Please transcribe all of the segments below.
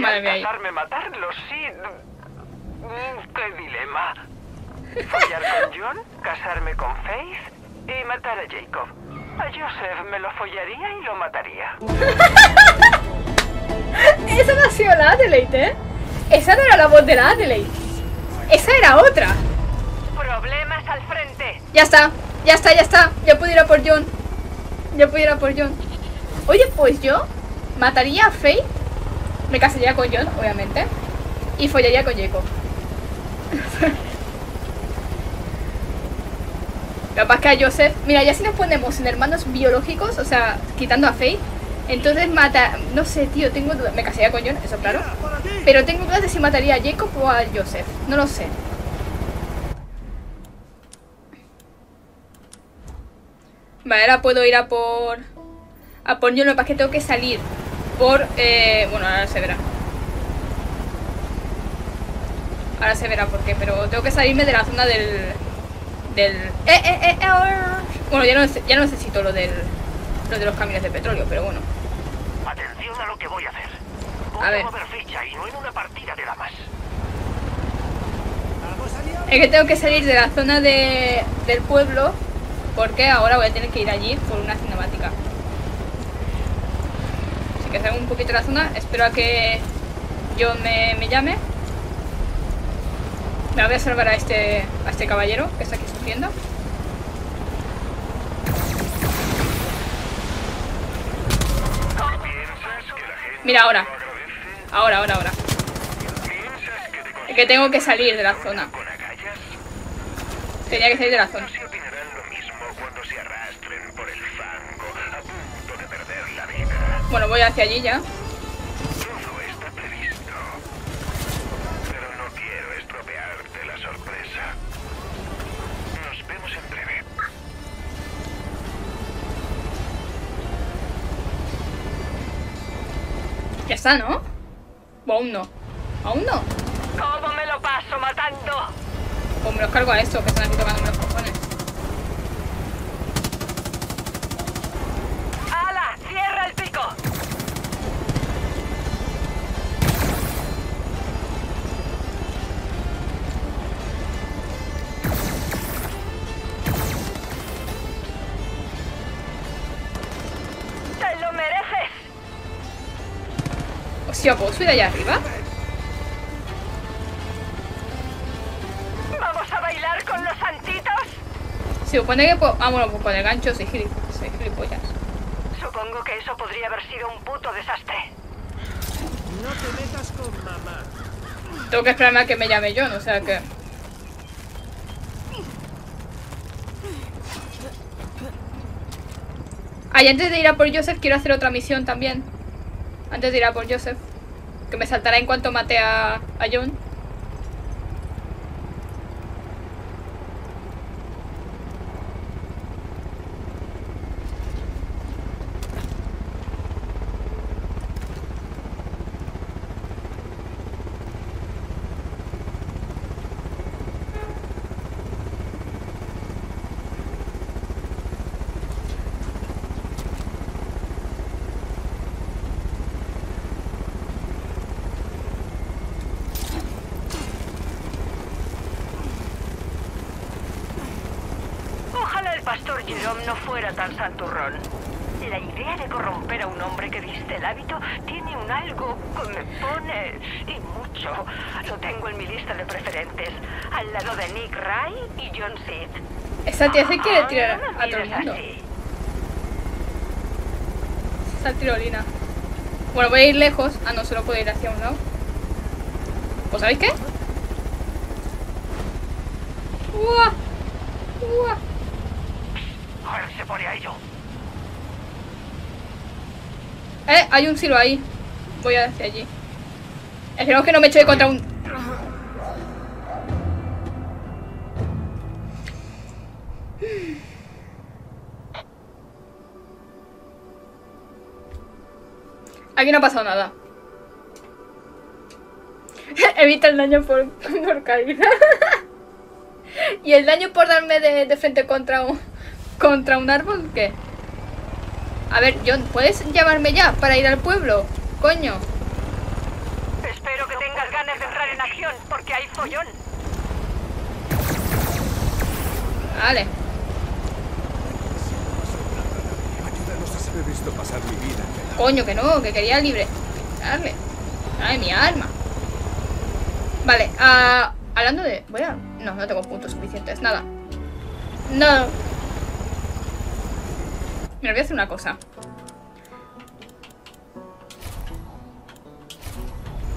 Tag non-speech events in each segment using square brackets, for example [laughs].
Madre mía. casarme, matarlo, sí. Mm, Qué dilema. Follar con John, casarme con Faith y matar a Jacob. A Joseph me lo follaría y lo mataría. [laughs] Esa no ha sido la Adelaide, ¿eh? Esa no era la voz de la Adelaide. Esa era otra. Problemas al frente. Ya está, ya está, ya está. Ya puedo ir a por John. Ya puedo ir a por John. Oye, pues yo mataría a Faye. Me casaría con John, obviamente. Y follaría con [laughs] pasa es que a Joseph. Mira, ya si nos ponemos en hermanos biológicos, o sea, quitando a Faye. Entonces mata. No sé, tío, tengo dudas. Me casaría con John, eso claro. Pero tengo dudas de si mataría a Jacob o a Joseph. No lo sé. Vale, ahora puedo ir a por... A por John, lo que pasa es que tengo que salir por... Eh, bueno, ahora se verá. Ahora se verá por qué, pero tengo que salirme de la zona del... Del... Eh, eh, eh, eh. Bueno, ya no, ya no necesito lo del... Lo de los camiones de petróleo, pero bueno. Atención a lo que voy a hacer. Voy A ver. ficha y no en una partida de damas. Es que tengo que salir de la zona de, del pueblo porque ahora voy a tener que ir allí por una cinemática. Que salgo un poquito la zona, espero a que John me, me llame. Me voy a salvar a este, a este caballero que está aquí sufriendo. Mira ahora. Ahora, ahora, ahora. Es que tengo que salir de la zona. Tenía que salir de la zona. Se opinarán lo mismo cuando se arrastren por el fango a punto de perder la vida. Bueno, voy hacia allí ya. Todo está previsto. Pero no quiero estropearte la sorpresa. Nos vemos en breve. Ya está, ¿no? O aún no. ¿Aún no? ¿Cómo me lo paso matando? Pues me los cargo a estos que están aquí tocándome ¿puedo subir allá arriba? ¿Vamos a bailar con los santitos? Se supone que puedo... Ah, bueno, pues con el gancho soy, gilip... soy gilipollas. Supongo que eso podría haber sido un puto desastre. Tengo que esperarme a que me llame John, o sea que... Ah, y antes de ir a por Joseph quiero hacer otra misión también. Antes de ir a por Joseph. Que me saltará en cuanto mate a, a John. No fuera tan santurrón. La idea de corromper a un hombre que viste el hábito tiene un algo que me pone... y mucho. Lo tengo en mi lista de preferentes, al lado de Nick Ray y John Sid. Esta tía se quiere Ah, tirar no me a todo el mires mundo. así. Esa tirolina. Bueno, voy a ir lejos. Ah, no, solo puedo ir hacia un lado. ¿Pues sabéis qué? ¡Uah! ¡Uah! Eh, hay un silo ahí. Voy hacia allí. Esperemos que no me eche contra un... Aquí no ha pasado nada. [laughs] Evita el daño por, [laughs] por caída. [laughs] ¿Y el daño por darme de frente contra un, contra un árbol? ¿Qué? A ver, John, ¿puedes llamarme ya para ir al pueblo? Coño. Joker en acción porque hay follón. Vale. Ayúdanos a ser visto pasar mi vida. Coño, que no, que quería libre. Darle. Ay, mi arma. Vale, ah, hablando de... Voy a... No, no tengo puntos suficientes, nada. No. Mira, voy a hacer una cosa.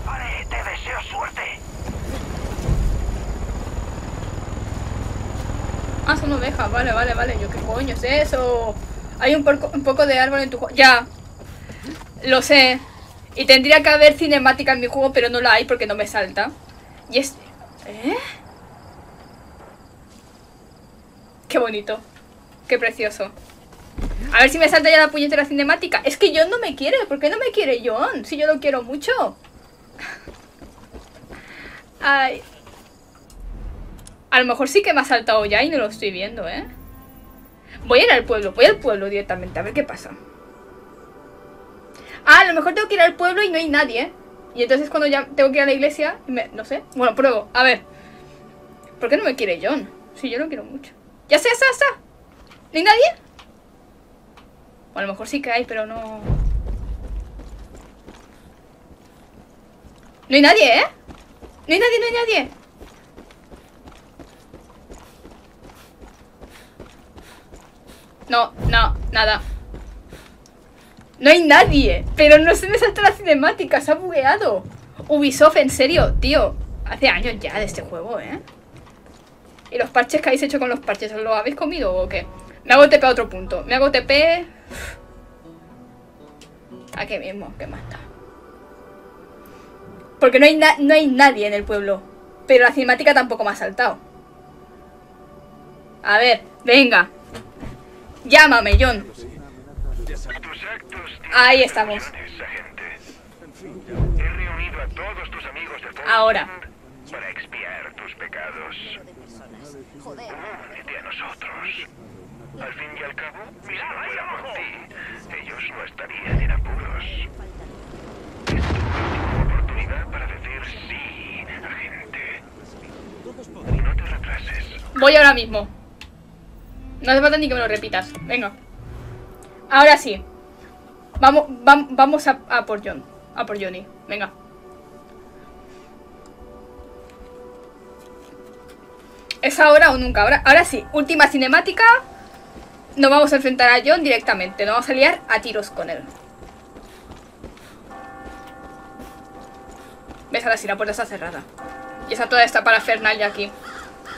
Vale, te deseo suerte. Ah, son ovejas, vale, vale, vale. Yo qué coño es eso. Hay un, porco- un poco de árbol en tu juego. Ya. Lo sé. Y tendría que haber cinemática en mi juego, pero no la hay porque no me salta. Y es... ¿Eh? Qué bonito. Qué precioso. A ver si me salta ya la puñetera cinemática. Es que John no me quiere. ¿Por qué no me quiere John? Si yo lo quiero mucho. Ay. A lo mejor sí que me ha saltado ya y no lo estoy viendo, ¿eh? Voy a ir al pueblo, voy al pueblo directamente, a ver qué pasa. Ah, a lo mejor tengo que ir al pueblo y no hay nadie, ¿eh? Y entonces cuando ya tengo que ir a la iglesia, me- no sé. Bueno, pruebo, a ver. ¿Por qué no me quiere John? Si yo lo quiero mucho. Ya sé, ya está, ya está. ¿No hay nadie? O a lo mejor sí que hay, pero no... No hay nadie, ¿eh? No hay nadie, no hay nadie. No, no, nada. No hay nadie. Pero no se me salta la cinemática, se ha bugueado. Ubisoft, en serio, tío. Hace años ya de este juego, ¿eh? ¿Y los parches que habéis hecho con los parches? ¿Os ¿Lo habéis comido o qué? Me hago TP a otro punto. Me hago TP... Aquí mismo, que mata. Porque no hay, no hay nadie en el pueblo. Pero la cinemática tampoco me ha saltado. A ver, venga. Llámame, John. Ahí estamos. repercusiones, agente. He reunido a todos tus amigos de Forest Ahora. Para expiar tus pecados. Únete a nosotros. Al fin y al cabo, si no ti, ellos no estarían en apuros. Es tu oportunidad para decir sí, agente. No te retrases. Voy ahora mismo. No hace falta ni que me lo repitas. Venga. Ahora sí. Vamos, vam- vamos a, a por John. A por Johnny. Venga. ¿Es ahora o nunca? Ahora, ahora sí. Última cinemática. Nos vamos a enfrentar a John directamente. Nos vamos a liar a tiros con él. ¿Ves? Ahora sí, la puerta está cerrada. Y está toda esta parafernalia aquí.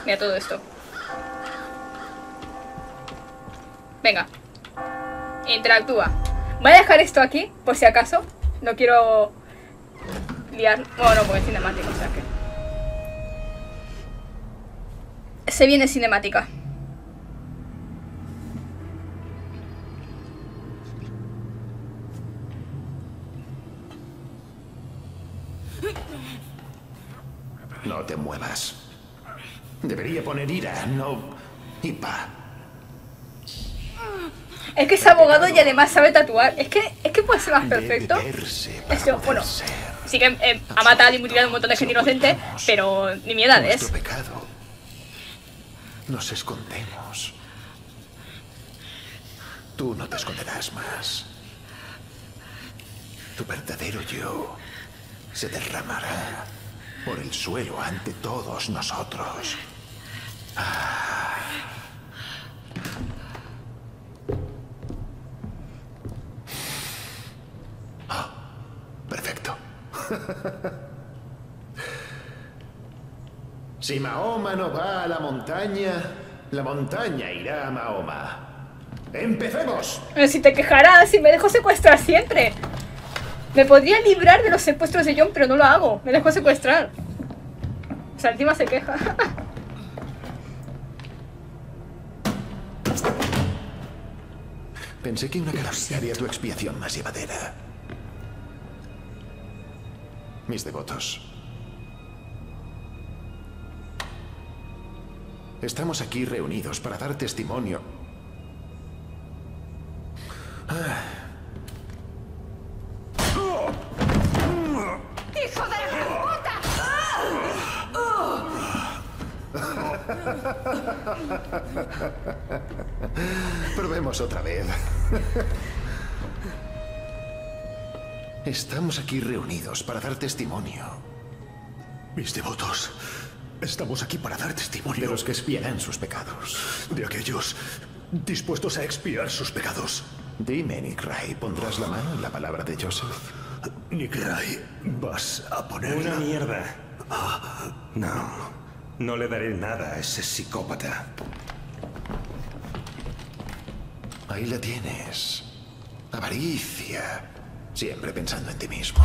Mira todo esto. Venga. Interactúa. Voy a dejar esto aquí, por si acaso. No quiero liar. Bueno, no, porque es cinemático, o sea que. Se viene cinemática. No te muevas. Debería poner ira, no IPA. Es que es abogado y además sabe tatuar. Es que, es que puede ser más perfecto. poder bueno, sí que eh, ha matado y mutilado a un montón de gente inocente, pero ni mi edad es. Pecado. Nos escondemos. Tú no te esconderás más. Tu verdadero yo se derramará por el suelo ante todos nosotros. Ah. Perfecto. [laughs] Si Mahoma no va a la montaña, la montaña irá a Mahoma. ¡Empecemos! Si te quejarás, si me dejo secuestrar siempre. Me podría librar de los secuestros de John, pero no lo hago. Me dejo secuestrar. O sea, encima se queja. [laughs] Pensé que una calavera haría tu expiación más llevadera. Mis devotos. Estamos aquí reunidos para dar testimonio. Estamos aquí reunidos para dar testimonio Mis devotos, estamos aquí para dar de testimonio los que espiarán sus pecados. de aquellos dispuestos a expiar sus pecados. Dime, Nick Ray, ¿pondrás la mano en la palabra de Joseph? Nick Ray, ¿vas a poner Una mierda. No, no le daré nada a ese psicópata. Ahí la tienes. Avaricia. Siempre pensando en ti mismo.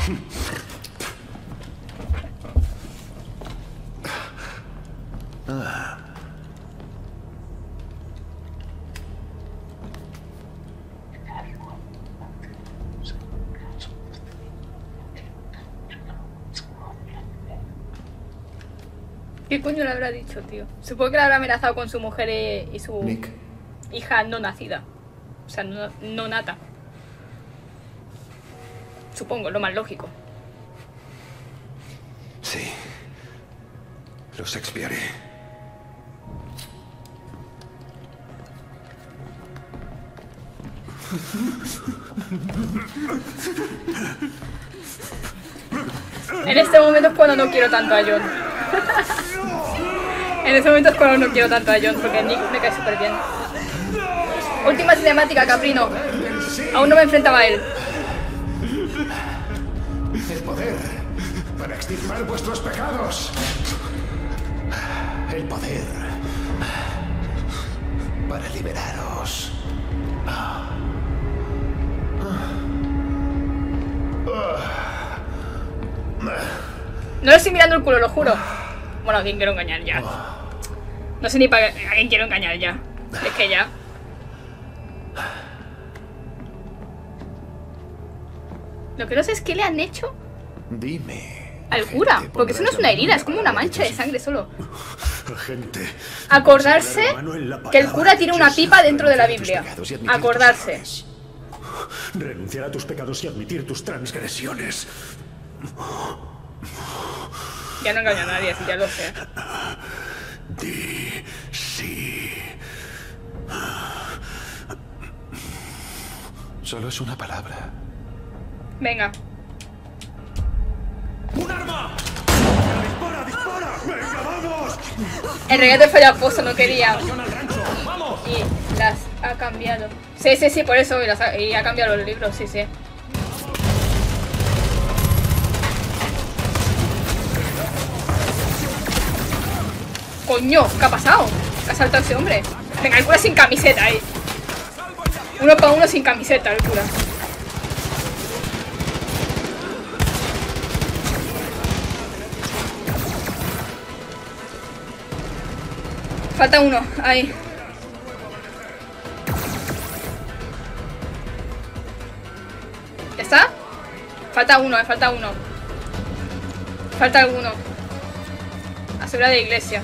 ¿Qué coño le habrá dicho, tío? Supongo que le habrá amenazado con su mujer y, y su Nick, hija no nacida. O sea, no, no nata. Supongo, lo más lógico. Sí. Los expiaré. En este momento es cuando no quiero tanto a John. en este momento es cuando no quiero tanto a John, porque Nick me cae súper bien. Última cinemática, Caprino. Aún no me enfrentaba a él. Vuestros pecados. El poder para liberaros. No le estoy mirando el culo, lo juro. Bueno, a quién quiero engañar ya. No sé ni para a quién quiero engañar ya. Es que ya. Lo que no sé es qué le han hecho Dime. Al cura. Porque eso no ¿pondrás es una herida, es como una mancha de sangre solo. Acordarse que el cura tiene una pipa dentro de la Biblia. Acordarse. Renunciar a tus pecados y admitir tus transgresiones. Ya no engaño a nadie, si ya lo sé. Di sí. Solo es una palabra. Venga. ¡Un arma! ¡Dispara, dispara! ¡Venga, vamos! El regate fue a pozo, no quería. Y las ha cambiado. Sí, sí, sí, por eso. Y, las ha, y ha cambiado los libros, sí, sí. Coño, ¿qué ha pasado? ¿Qué ha saltado ese hombre? Venga, el cura sin camiseta ahí. Uno para uno sin camiseta, el cura. Falta uno, ahí. ¿Ya está? Falta uno, eh, falta uno. Falta alguno. Asegura de iglesia.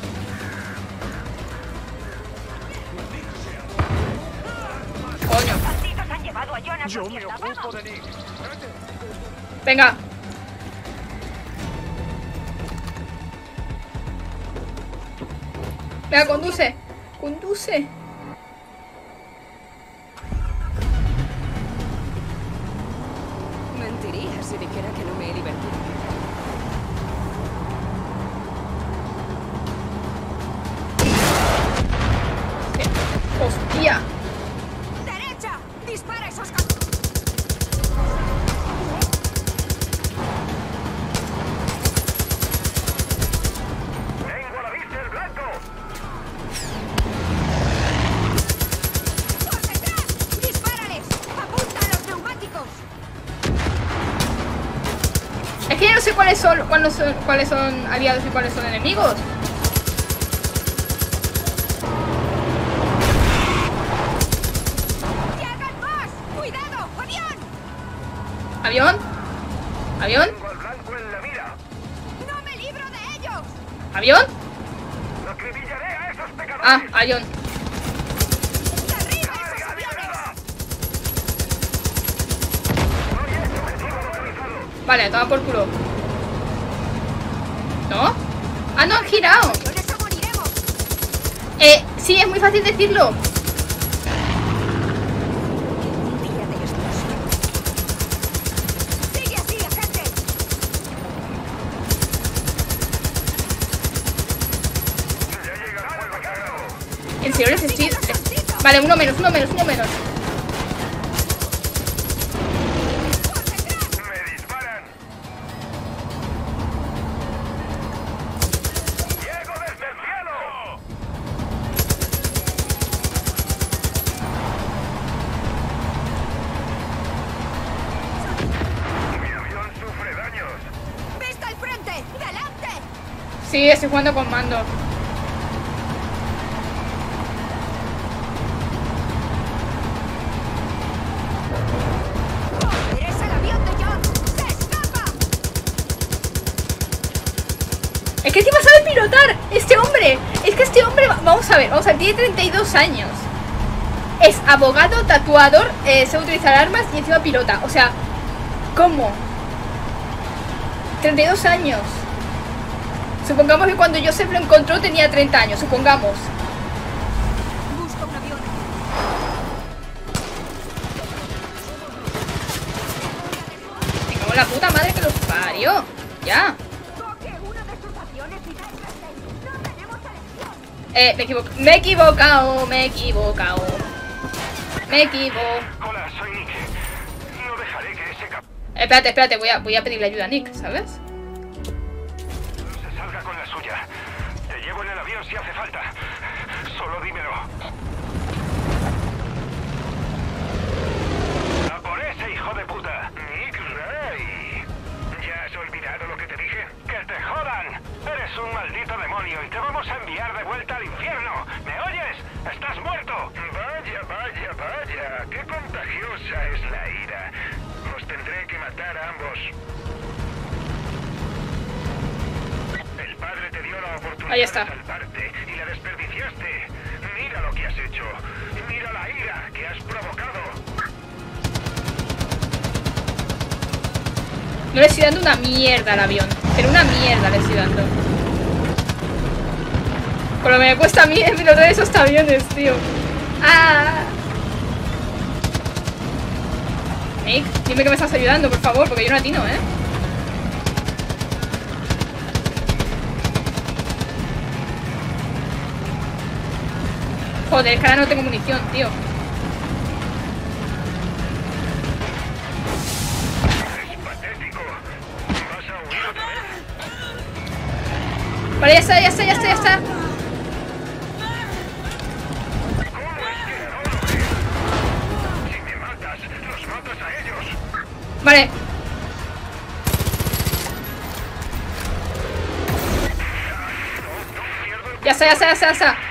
Coño. Malditos Venga, conduce. Conduce. Cuáles son, cuáles son aliados y cuáles son enemigos. Fácil decirlo. ¡Sigue así, agente! En serio, les estoy... Vale, uno menos, uno menos, uno menos. Estoy jugando con mando. Es que encima sabe pilotar este hombre. Es que este hombre, va- vamos a ver, vamos a ver, tiene 32 años. Es abogado, tatuador, eh, sabe utilizar armas y encima pilota. O sea, ¿cómo? 32 años. Supongamos que cuando Joseph lo encontró tenía 30 años, supongamos. Busca un avión. Me cago en la puta madre que los parió. Ya. Eh, me equivoco. Me he equivocado, me he equivocado. Me equivoco. Hola, soy Nick. No dejaré que ese cap Eh, espérate, espérate, voy a, voy a pedirle ayuda a Nick, ¿sabes? Si hace falta. Solo dímelo. ¡A por ese hijo de puta! Nick Ray. ¿Ya has olvidado lo que te dije? ¡Que te jodan! Eres un maldito demonio y te vamos a enviar de vuelta al infierno. ¿Me oyes? ¡Estás muerto! Vaya, vaya, vaya. ¡Qué contagiosa es la ira! Os tendré que matar a ambos. Ahí está. de salvarte y la desperdiciaste. Mira lo que has hecho. Mira la ira que has provocado. No le estoy dando una mierda al avión. Pero una mierda le estoy dando. Con lo que me cuesta a mí pilotar esos aviones, tío. ¡Ah! Nick, dime que me estás ayudando, por favor, porque yo no atino, ¿eh? Joder, es no tengo munición, tío. Vale, ya está, ya está, ya está, ya está. Vale. Ya está, ya está, ya está, ya está.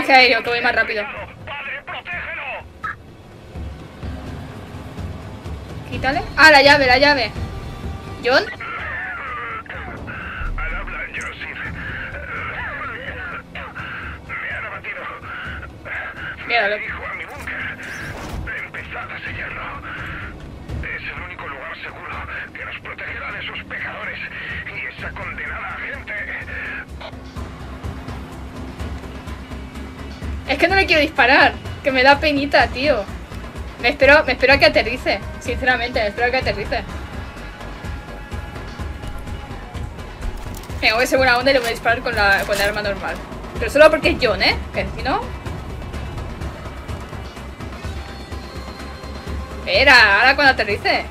Traje aéreo, que voy más rápido. Quítale. Ah, la llave, la llave. John. Míralo. Es que no le quiero disparar. Que me da penita, tío. Me espero, me espero a que aterrice. Sinceramente, me espero a que aterrice. Venga, voy a ser onda y le voy a disparar con la, con la arma normal. Pero solo porque es John, ¿eh? Que si no... Espera, ahora cuando aterrice.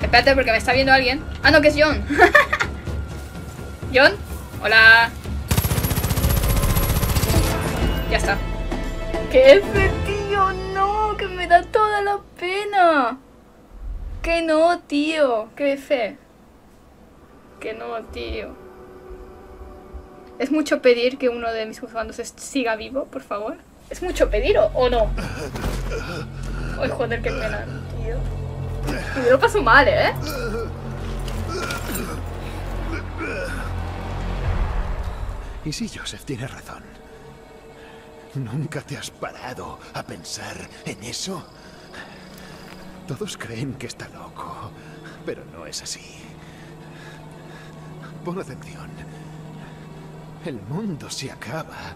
Espérate porque me está viendo alguien. Ah, no, que es John. [laughs] John, hola. Ya está. ¡Qué F, tío! ¡No! ¡Que me da toda la pena! ¡Que no, tío! ¡Qué F! ¡Que no, tío! ¿Es mucho pedir que uno de mis juzgandos siga vivo, por favor? ¿Es mucho pedir o, o no? ¡Ay, joder, qué pena, tío! Y me lo paso mal, ¿eh? Y sí, Joseph tiene razón. ¿Nunca te has parado a pensar en eso? Todos creen que está loco, pero no es así. Pon atención. El mundo se acaba.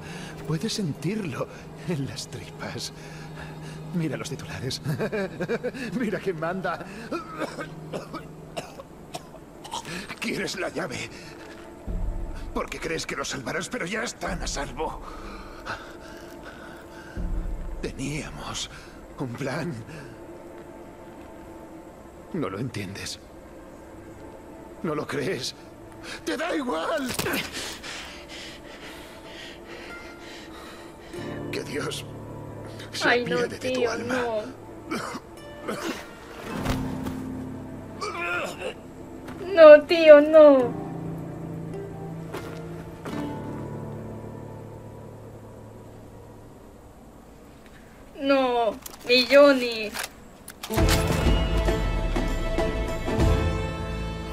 Puedes sentirlo en las tripas. Mira los titulares. [laughs] Mira quién manda. ¿Quieres la llave? Porque crees que los salvarás, pero ya están a salvo. Teníamos un plan. No lo entiendes. No lo crees. ¡Te da igual! Que Dios se Ay, no, de tu tío, alma. no. [laughs] No, tío, no. No, mi Johnny.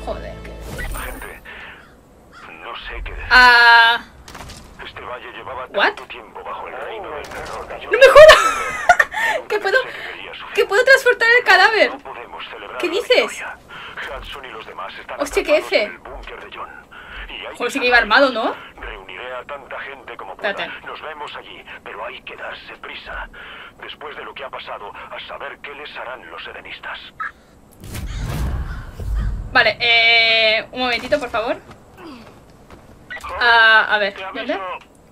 Joder. Gente, no sé qué. Ah... Este valle llevaba ¿What? tanto tiempo bajo el reino del terror ¡No me jodas! [laughs] ¿Que puedo, que puedo transportar el cadáver? No ¿Qué dices? Hudson y los demás están Hostia, ¿qué F? en el búnker de John. Joder, sí que iba armado, ¿no? Reuniré a tanta gente como pueda. Espérate. Nos vemos allí, pero hay que darse prisa. Después de lo que ha pasado, a saber qué les harán los edenistas. Vale, eh... Un momentito, por favor. Ah, a ver, Te ¿dónde?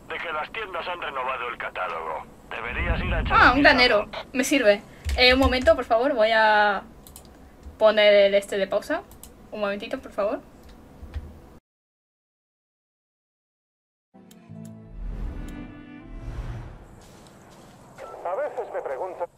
de que las tiendas han renovado el catálogo. Deberías ir a echar Ah, un granero. Me sirve. Eh, un momento, por favor. Voy a poner el este de pausa. Un momentito, por favor. Me pregunto...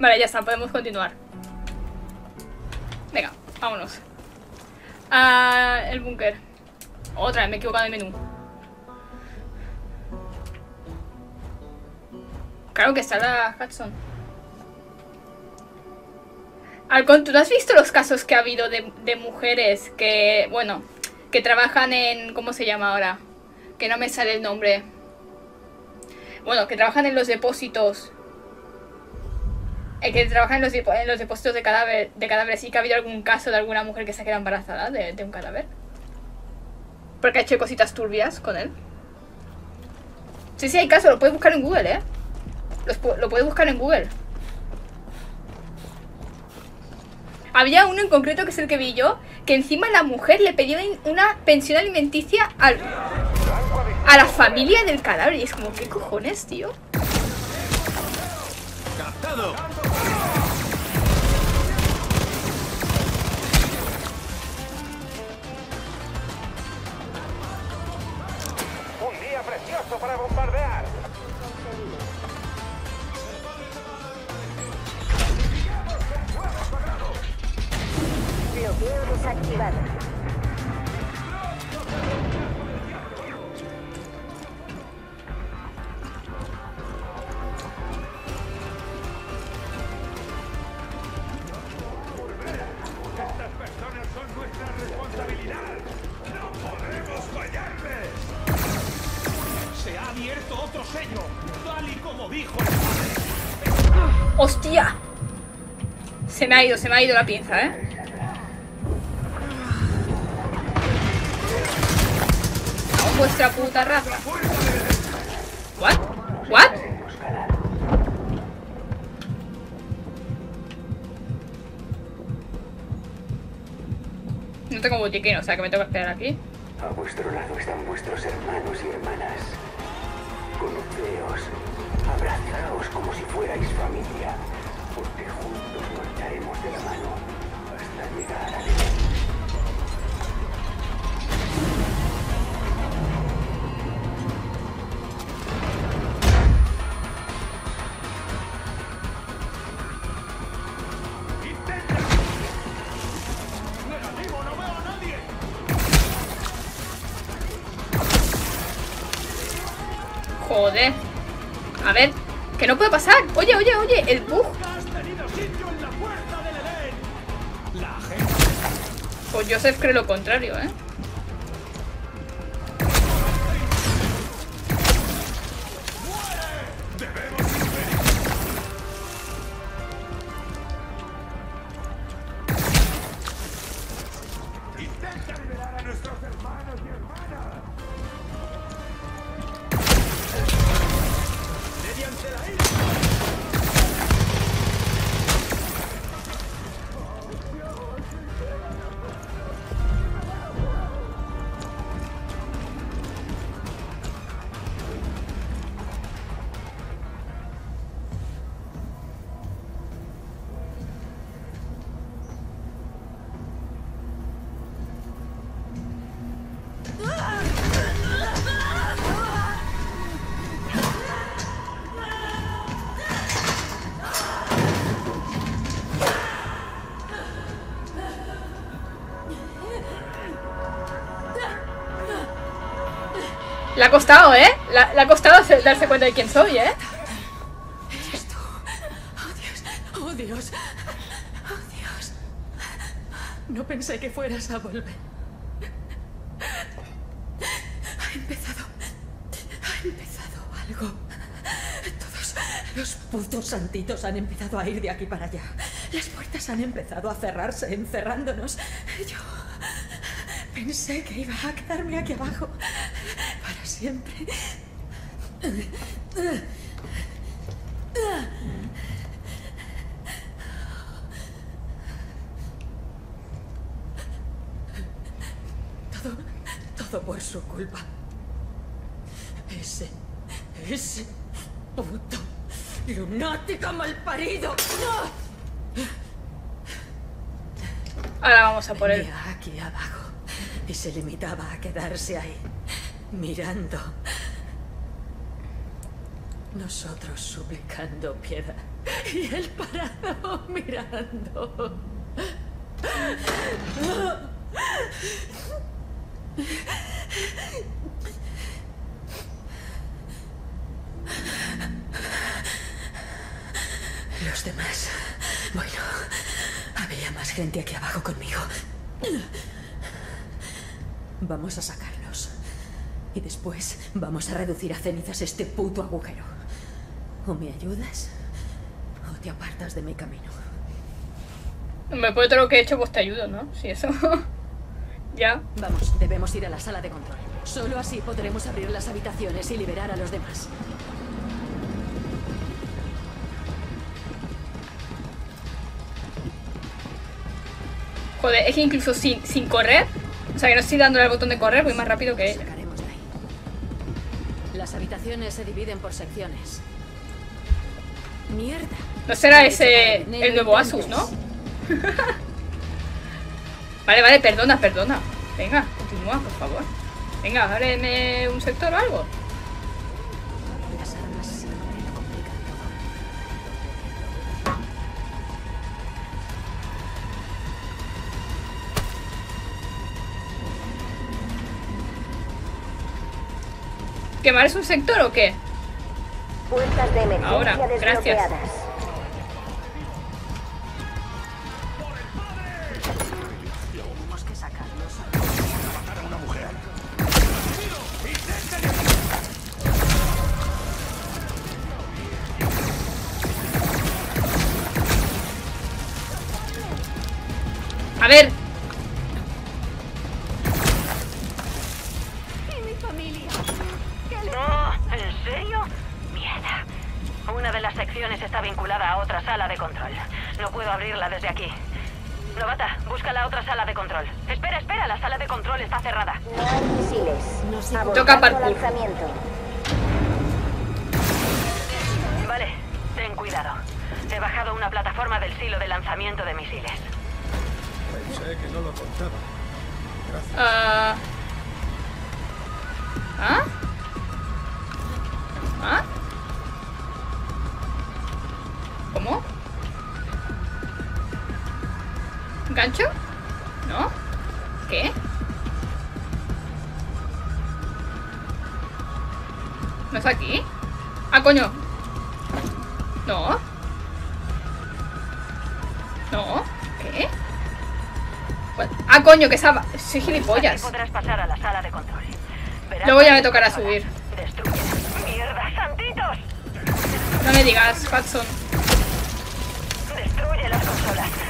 Vale, ya está, podemos continuar. Venga, vámonos. Ah, el búnker. Otra me he equivocado de menú. Claro que está la Hudson. Alcon, ¿tú no has visto los casos que ha habido de mujeres que, bueno, que trabajan en... ¿Cómo se llama ahora? Que no me sale el nombre. Bueno, que trabajan en los depósitos el que trabaja en los, en depósitos de, cadáver, de cadáveres, sí que ha habido algún caso de alguna mujer que se ha quedado embarazada de, un cadáver. Porque ha hecho cositas turbias con él. Sí, sí, hay caso, lo puedes buscar en Google, ¿eh? Lo puedes buscar en Google. Había uno en concreto, que es el que vi yo, que encima la mujer le pedía una pensión alimenticia al, a la familia del cadáver. Y es como, ¿qué cojones, tío? ¡Captado! Precioso para bombardear. Bloqueo desactivado. Me ha ido, se me ha ido la pinza, ¿eh? Con vuestra puta raza. ¿What? ¿What? No tengo botiquín, o sea que me tengo que esperar aquí. A vuestro lado están vuestros hermanos y hermanas. Conoceos, abrazaos como si Joder. A ver, que no puede pasar. Oye, oye, oye, el bug. Pues Joseph cree lo contrario, ¿eh? Le ha costado, ¿eh? Le, le ha costado darse cuenta de quién soy, ¿eh? Eres tú. Oh Dios, oh Dios, oh Dios. No pensé que fueras a volver. Ha empezado. Ha empezado algo. Todos los putos santitos han empezado a ir de aquí para allá. Las puertas han empezado a cerrarse, encerrándonos. Yo pensé que iba a quedarme aquí abajo siempre. Todo, todo por su culpa. Ese, ese puto lunático malparido. ¡No! Ahora vamos a por él. Aquí abajo y se limitaba a quedarse ahí, mirando. Nosotros suplicando piedad y él parado mirando. Los demás. Bueno, había más gente aquí abajo conmigo. Vamos a sacarlos. Después vamos a reducir a cenizas este puto agujero. O me ayudas o te apartas de mi camino. Me puede todo lo que he hecho, pues te ayudo, ¿no? Si eso. [laughs] ya. Vamos, debemos ir a la sala de control. Solo así podremos abrir las habitaciones y liberar a los demás. Joder, es que incluso sin, sin correr, o sea que no estoy dándole al botón de correr, voy más rápido que ella. Las habitaciones se dividen por secciones. Mierda. No será ese el nuevo Asus, ¿no? [laughs] vale, vale, perdona, perdona. Venga, continúa, por favor. Venga, ábreme un sector o algo. ¿Quemar es un sector o qué? Puertas de emergencia Ahora, gracias. A ver, Toca parkour. Ah, coño. No. No. ¿Qué? Ah, coño, que esa... Soy gilipollas. podrás pasar a la sala de control. Verás Luego ya me tocará subir. Destruye. ¡Mierda, santitos! No me digas, Patson. Destruye las consolas.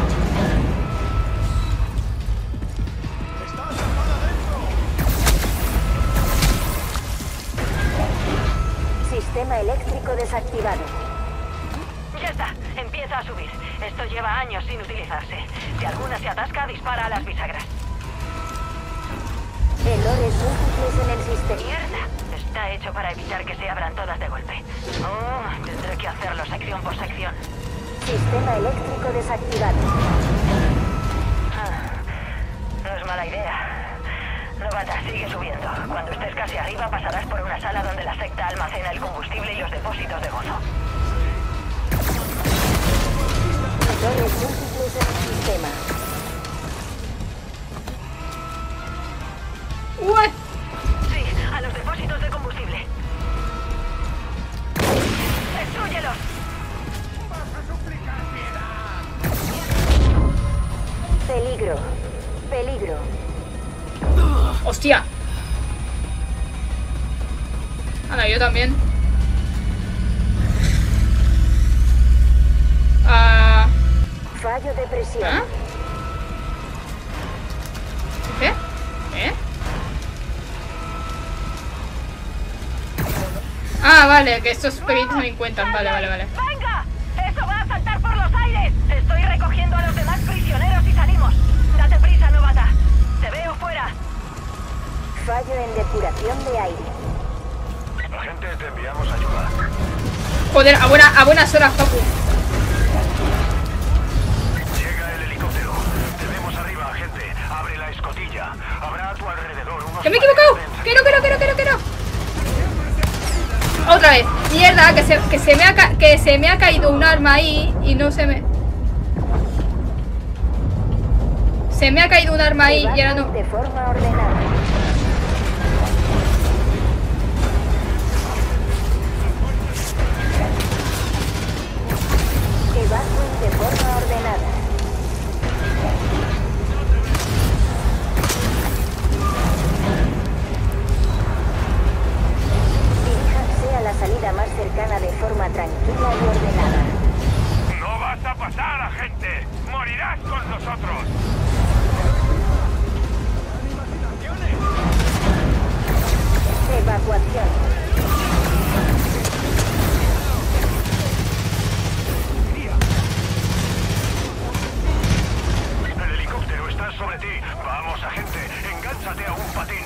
Sistema eléctrico desactivado. Ya está, empieza a subir. Esto lleva años sin utilizarse. Si alguna se atasca, dispara a las bisagras. Errores múltiples en el sistema. ¡Mierda! Está hecho para evitar que se abran todas de golpe. Oh, tendré que hacerlo sección por sección. Sistema eléctrico desactivado. Ah, no es mala idea. Novata, sigue subiendo. Cuando estés casi arriba pasarás por una sala donde la secta almacena el combustible y los depósitos de gozo. Errores múltiples en el sistema. What? Sí, a los depósitos de combustible. ¡Destrúyelos! Peligro. Peligro. ¡Hostia! Anda, yo también. Ah... Fallo de presión. ¿Ah? ¿Qué? ¿Eh? Ah, vale, que estos no me cuentan. Vale, vale, vale. ¡Venga! ¡Eso va a saltar por los aires! Estoy recogiendo a los demás prisioneros y salimos. Date prisa, novata. Te veo fuera. Fallo en depuración de aire. Agente, te enviamos ayuda. Joder, a, buena, a buenas horas, papu. Llega el helicóptero. Te vemos arriba, agente. Abre la escotilla. Habrá a tu alrededor unos ¡Que me he equivocado! ¡Que no, que no, que no, que no, que no! Otra vez. Mierda, que se, que se me ha ca- que se me ha caído un arma ahí y no se me. Se me ha caído un arma ahí y ahora no. De forma ordenada. Cercana de forma tranquila y ordenada. No vas a pasar, agente. Morirás con nosotros. Evacuación. El helicóptero está sobre ti. Vamos, agente. Engánchate a un patín.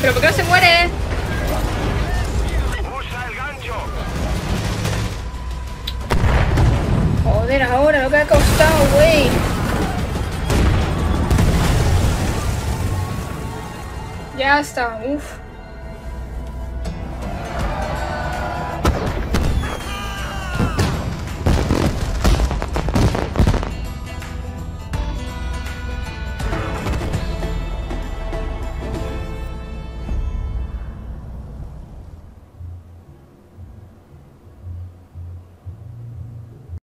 ¿Pero por qué no se muere? Joder, ahora lo que ha costado, güey. Ya está, uff.